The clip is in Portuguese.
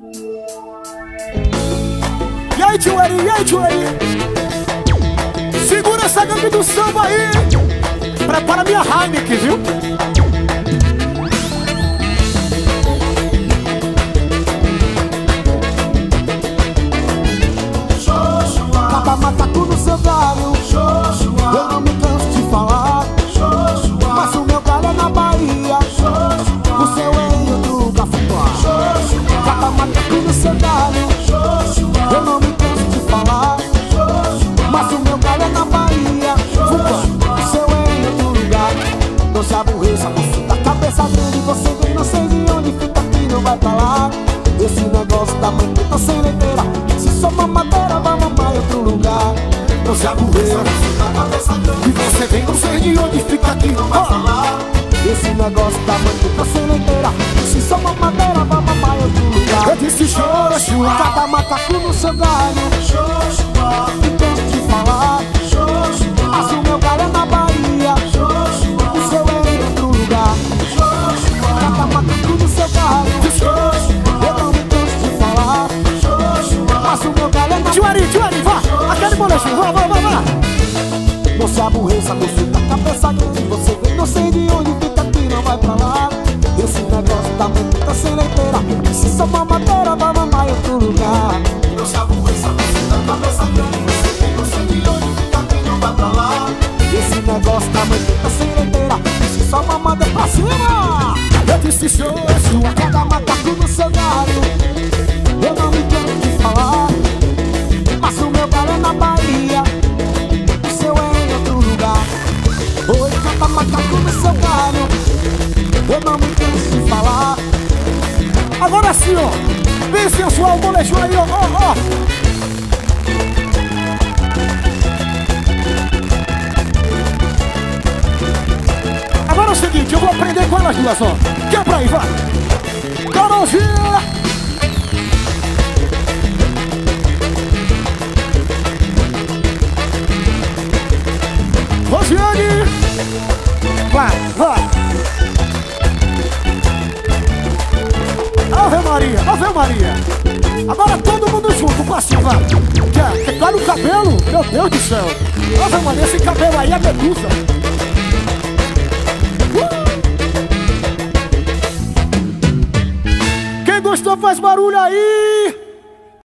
E aí, tio Eri, e aí, tio Eri? Segura essa gangue do samba aí. Prepara minha Heineken, viu? Mamadeira, vai mamar em outro lugar Não se aborreça, E você vem, não sei de onde fica aqui. não vai falar Esse negócio tá sem leiteira Se sou mamadeira, vai mamar em outro lugar Eu disse Joshua. Cada macaco no seu galho é tio Eri, vá. Aquele boletim, vá, vá, vá, vá. Se aborreça, moço da cabeça grande Você vem, não sei de onde fica aqui, não vai pra lá. Esse negócio da mãe tá sem leiteira. Se sou mamadeira, vai mamar em outro lugar. Não se aborreça, moço da cabeça grande Você vem, não sei de onde fica aqui, não vai pra lá. Esse negócio da mãe tá sem leiteira. Se sou mamadeira pra cima? Eu disse Joshua. Não me canso de falar Agora sim, ó. Bem sensual o boletim aí, ó, ó, ó. Agora é o seguinte, eu vou aprender com elas duas, ó. Quebra aí, vai. Carolzinha! Rosiane! Vai, vai! Ave Ave Maria! Agora todo mundo junto, passinho, vai! Quer, quer claro o cabelo? Meu Deus do céu! Ave Maria, esse cabelo aí é medusa! Uh! Quem gostou faz barulho aí!